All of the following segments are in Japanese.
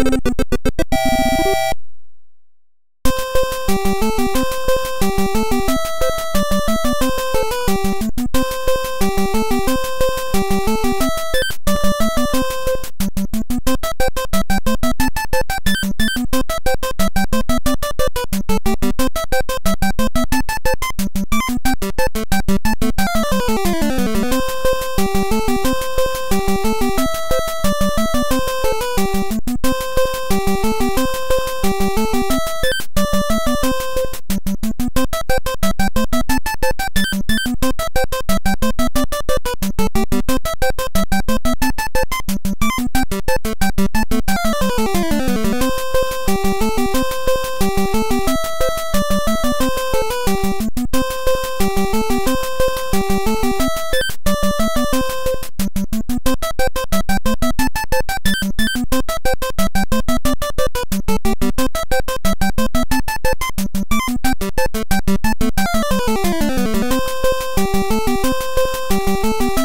Thank you. you you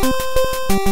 Música